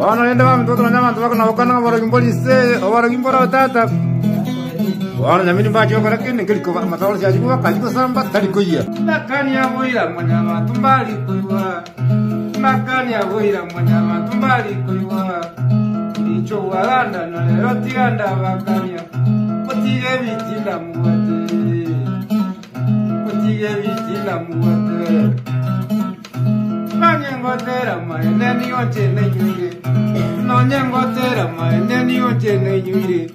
bona gente bamitoto banyamanto bakona bakanaga bora gimbo lisee obora gimbo ra batata bona nyamini mbaki bakora kene ngeriko amatabora siajibu bakaji kosamba tari koiya makani ya boira mwanyamato mbari koiwa makani ya boira mwanyamato mbari koiwa icho waranda na lero tiganda bakanya kutige bitinda muwate kutige bitinda muwate nyengotera maende niyoche nenyuire no nyengotera maende niyoche nenyuire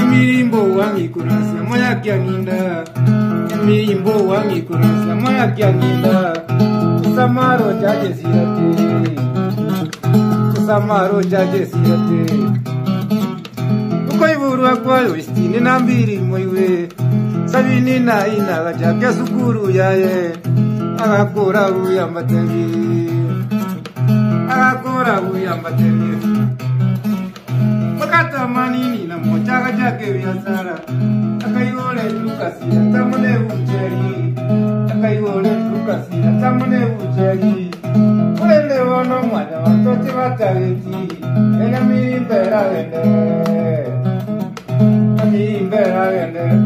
emirimbo wangikurasa moyakianginda emirimbo wangikurasa moyakianginda kusamaro jaje sirate kusamaro jaje sirate ukoiburwa kwayo istini nambiri moiwe sabini na inaga jake sukuru yaye agakura uyambatengiri akakora uyambatevira mwakatamanini namocha akachake viasara akaiole tukasira tamune ucheri akaiole tukasira tamune ucheri uende vono mwana vatoti vataveti enemiimbera vendee amiimbera vendee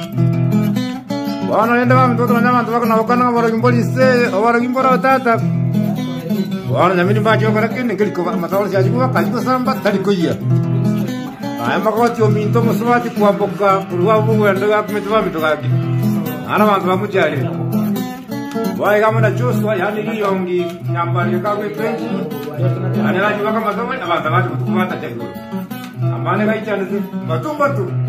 wanoenda vamitoka nanyamanta vakanavakana varogimbolise ovarogimbora otata wana nyamini mbachioka lakini ngelikmatawala chachikuva kachikosamba talikoya aya makawatio minto mosivati kuwamboka kuliwavu wenda vakumete vamitokaki ana vantu vamuchalile vaikamona choswa yani liyongi nyambalikakwete anelaji vakamasomoi avantu avati kutukuvatachaio amane kaichanete mbatumbatum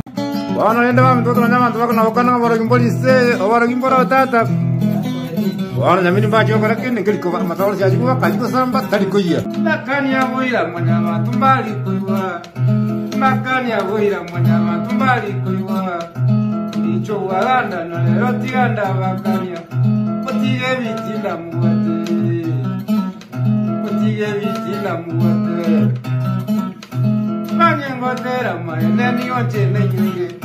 bono nende bamito tona abanto bakonabokana abarogimborise abarogimbora batata bono nyamini mbache okora kende nkerikoba amatabora chiachi kobakachi kosamba tari koiya makani abo iramanya abanto mbari koiwa makani abo iramanya abanto mbari koiwa icho waranda na lero tiganda bakanya kotiga ebiti ndamuwate kotiga ebiti ndamuwate nyengotera maende nioche nenyuire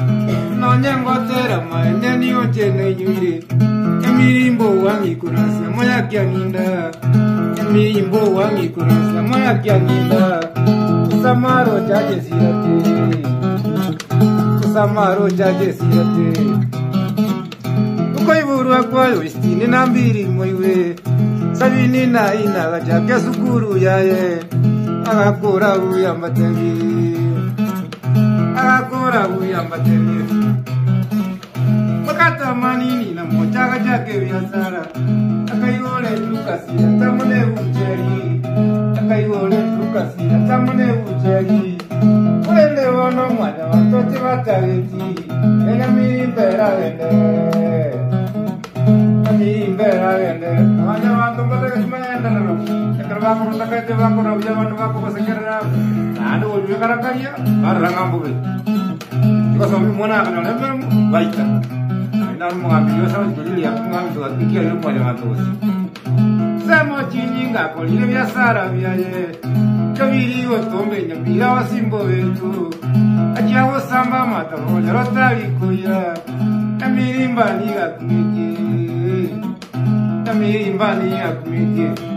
no nyengotera maende nioche nenyuire emirimbo wangikurasa moyakianginda emirimbo wangikurasa moyakianginda kusamaro jajesirate kusamaro jajesirate koivurwa kwayo istini na mbiri moiwe sabini na inaga jake sukuru yaye agakura uyambatengiri akora uyambatenera kwakatamanini namota akatake vyasara takaiona tukasira tamune ujeri takaiona tukasira tamune ujeri kuendevono mwana vatoti vataveti enamirimbera vendeee Kami kurta kai te ba kura bija ban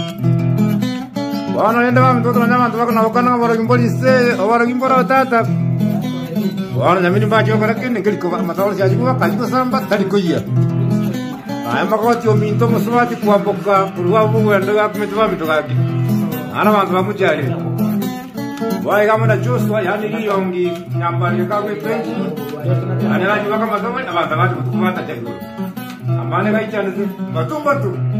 wanaenda wamtoto wanyama tuvakana wakana warakimboliise warakimbora watata wananyamini mbachioka lakini kiliko matawala syajikuva kajikosamba talikoya amakoti ominto musubati kwamboka kuruwa vuwendo gakumiti vamitokaki ana vantu vamutyali vaikamona juswa yani liyongi nyambalikakwitwenji ane vanyivaka matomwe na vantu avati mutukuvata jakuru amane batu-batu.